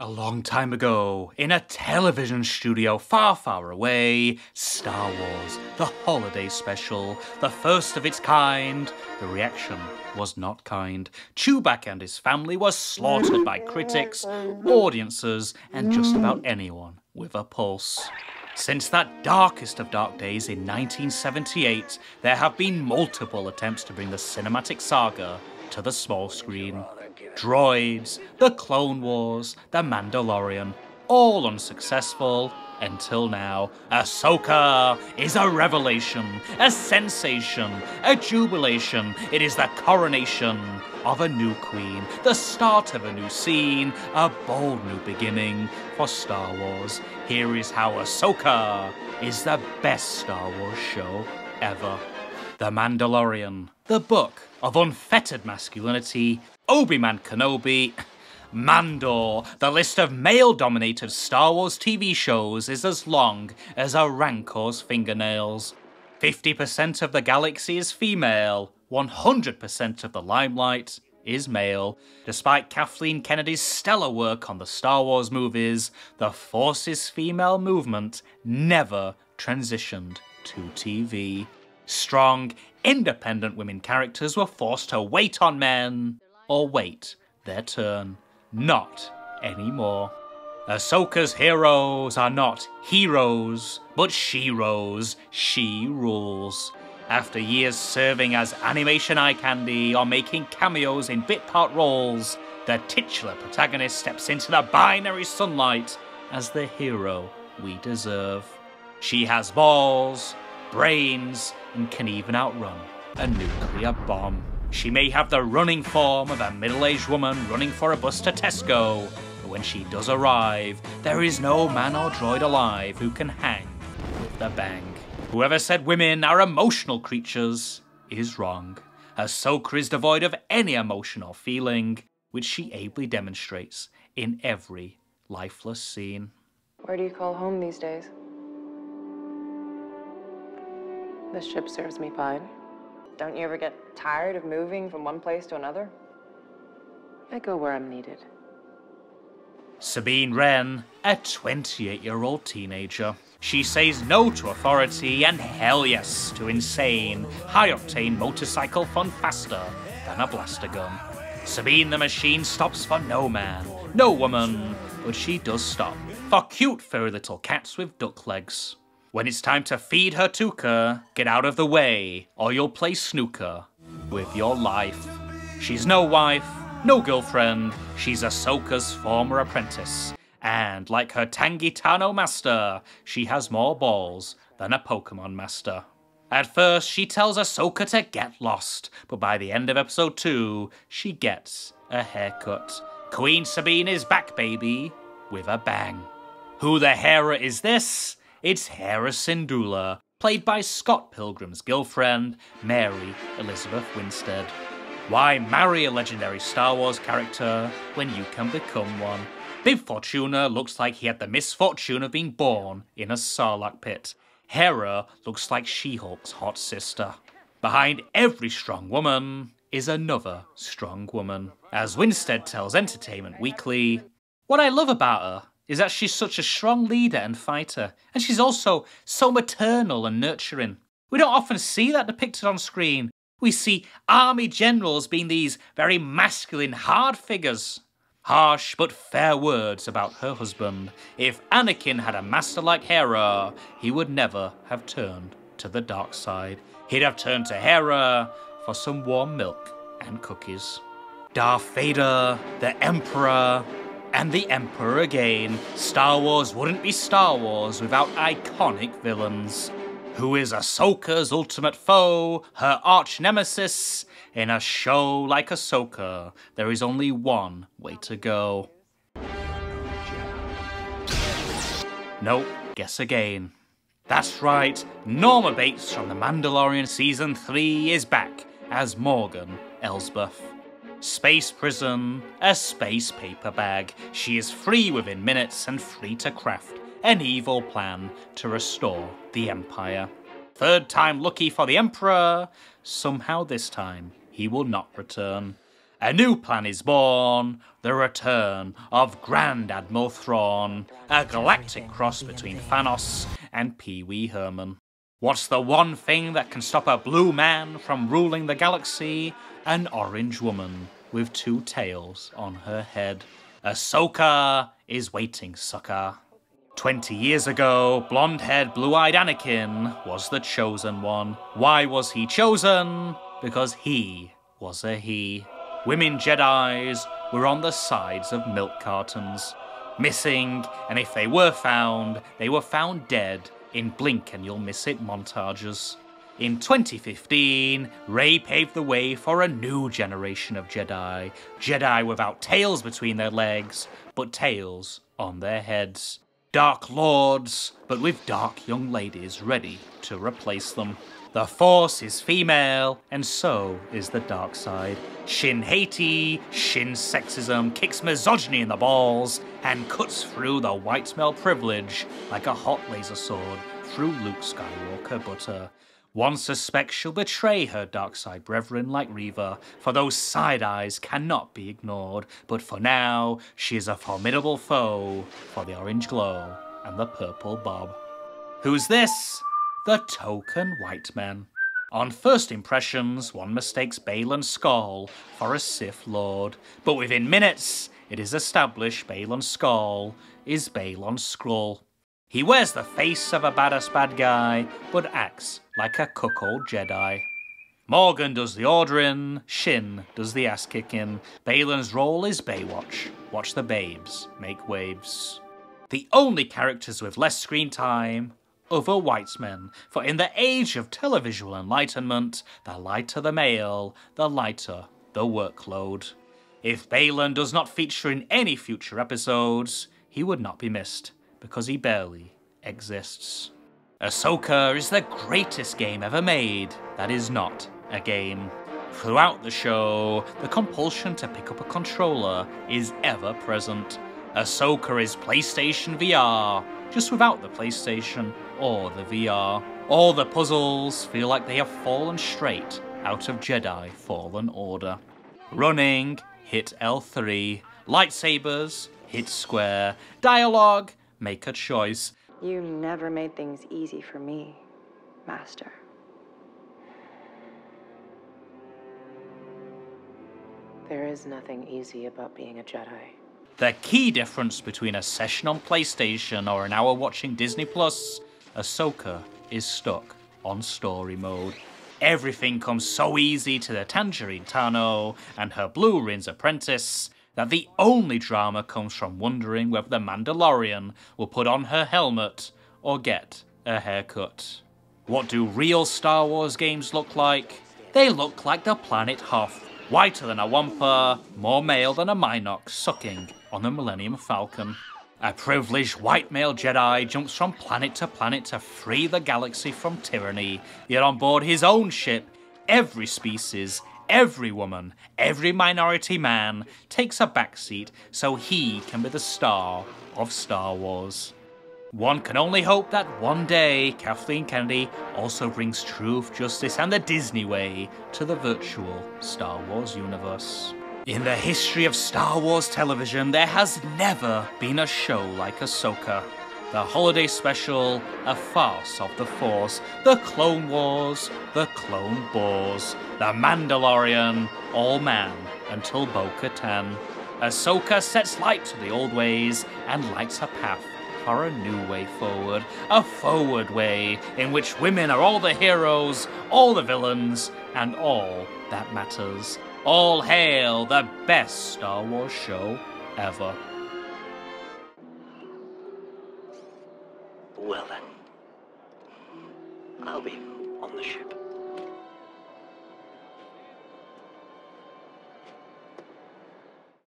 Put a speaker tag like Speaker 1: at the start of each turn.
Speaker 1: A long time ago, in a television studio far, far away, Star Wars, the holiday special, the first of its kind. The reaction was not kind. Chewbacca and his family were slaughtered by critics, audiences, and just about anyone with a pulse. Since that darkest of dark days in 1978, there have been multiple attempts to bring the cinematic saga to the small screen. Droids, The Clone Wars, The Mandalorian, all unsuccessful until now. Ahsoka is a revelation, a sensation, a jubilation. It is the coronation of a new queen, the start of a new scene, a bold new beginning for Star Wars. Here is how Ahsoka is the best Star Wars show ever. The Mandalorian, the book of unfettered masculinity, Obi-Wan Kenobi, Mandor. The list of male-dominated Star Wars TV shows is as long as a Rancor's fingernails. 50% of the galaxy is female, 100% of the limelight is male. Despite Kathleen Kennedy's stellar work on the Star Wars movies, the Force's female movement never transitioned to TV. Strong, independent women characters were forced to wait on men or wait their turn. Not anymore. Ahsoka's heroes are not heroes, but sheroes. She rules. After years serving as animation eye candy or making cameos in bit part roles, the titular protagonist steps into the binary sunlight as the hero we deserve. She has balls, brains, and can even outrun a nuclear bomb. She may have the running form of a middle-aged woman running for a bus to Tesco, but when she does arrive, there is no man or droid alive who can hang with the bang. Whoever said women are emotional creatures is wrong. Ahsoka is devoid of any emotion or feeling, which she ably demonstrates in every lifeless scene.
Speaker 2: Where do you call home these days? This ship serves me fine. Don't you ever get tired of moving from one place to another? I go where I'm needed.
Speaker 1: Sabine Wren, a 28 year old teenager. She says no to authority and hell yes to insane, high octane motorcycle fun faster than a blaster gun. Sabine the machine stops for no man, no woman, but she does stop for cute furry little cats with duck legs. When it's time to feed her tooka, get out of the way, or you'll play snooker with your life. She's no wife, no girlfriend, she's Ahsoka's former apprentice. And like her Tangy Tano master, she has more balls than a Pokemon master. At first, she tells Ahsoka to get lost, but by the end of episode 2, she gets a haircut. Queen Sabine is back, baby, with a bang. Who the Hera is this? It's Hera Syndulla, played by Scott Pilgrim's girlfriend, Mary Elizabeth Winstead. Why marry a legendary Star Wars character when you can become one? Bib Fortuna looks like he had the misfortune of being born in a sarlacc pit. Hera looks like She-Hulk's hot sister. Behind every strong woman is another strong woman. As Winstead tells Entertainment Weekly, What I love about her is that she's such a strong leader and fighter, and she's also so maternal and nurturing. We don't often see that depicted on screen. We see army generals being these very masculine, hard figures. Harsh but fair words about her husband. If Anakin had a master like Hera, he would never have turned to the dark side. He'd have turned to Hera for some warm milk and cookies. Darth Vader, the Emperor, and the Emperor again. Star Wars wouldn't be Star Wars without iconic villains. Who is Ahsoka's ultimate foe, her arch nemesis? In a show like Ahsoka, there is only one way to go. Nope, guess again. That's right, Norma Bates from The Mandalorian Season 3 is back as Morgan Elsbeth. Space Prison, a space paper bag. She is free within minutes and free to craft an evil plan to restore the Empire. Third time lucky for the Emperor. Somehow this time he will not return. A new plan is born, the return of Grand Admiral Thrawn, a galactic cross between Thanos and Pee Wee Herman. What's the one thing that can stop a blue man from ruling the galaxy? An orange woman with two tails on her head. Ahsoka is waiting, sucker. Twenty years ago, blonde haired, blue eyed Anakin was the chosen one. Why was he chosen? Because he was a he. Women Jedi's were on the sides of milk cartons, missing, and if they were found, they were found dead in blink and you'll miss it montages. In 2015, Rey paved the way for a new generation of Jedi. Jedi without tails between their legs, but tails on their heads. Dark Lords, but with dark young ladies ready to replace them. The Force is female, and so is the dark side. Shin Hati, Shin sexism kicks misogyny in the balls and cuts through the white male privilege like a hot laser sword through Luke Skywalker butter. One suspects she'll betray her dark side brethren like Reva, for those side eyes cannot be ignored, but for now, she is a formidable foe for the orange glow and the purple bob. Who's this? The token white man. On first impressions, one mistakes Baylan Skoll for a Sith Lord, but within minutes, it is established Baylan Skoll is Baylan Skrull. He wears the face of a badass bad guy, but acts like a cuckold Jedi. Morgan does the ordering, Shin does the ass kicking. Baylan's role is Baywatch. Watch the babes make waves. The only characters with less screen time other white men, for in the age of televisual enlightenment, the lighter the male, the lighter the workload. If Baylan does not feature in any future episodes, he would not be missed, because he barely exists. Ahsoka is the greatest game ever made that is not a game. Throughout the show, the compulsion to pick up a controller is ever present. Ahsoka is PlayStation VR, just without the PlayStation or the VR. All the puzzles feel like they have fallen straight out of Jedi Fallen Order. Running, hit L3. Lightsabers, hit square. Dialogue, make a choice.
Speaker 2: You never made things easy for me, Master. There is nothing easy about being a Jedi.
Speaker 1: The key difference between a session on PlayStation or an hour watching Disney Plus Ahsoka is stuck on story mode. Everything comes so easy to the Tangerine Tano and her Blue Wren's apprentice that the only drama comes from wondering whether the Mandalorian will put on her helmet or get a haircut. What do real Star Wars games look like? They look like the planet Hoth, whiter than a Wampa, more male than a Mynock sucking on the Millennium Falcon. A privileged white male Jedi jumps from planet to planet to free the galaxy from tyranny, yet on board his own ship, every species, every woman, every minority man takes a backseat so he can be the star of Star Wars. One can only hope that one day Kathleen Kennedy also brings truth, justice, and the Disney way to the virtual Star Wars universe. In the history of Star Wars television, there has never been a show like Ahsoka. The holiday special, a farce of the Force, the Clone Wars, the Clone Wars, the Mandalorian, all man until Bo Katan. Ahsoka sets light to the old ways and lights a path for a new way forward, a forward way in which women are all the heroes, all the villains, and all that matters. All hail the best Star Wars show ever.
Speaker 3: Well then, I'll be on the ship.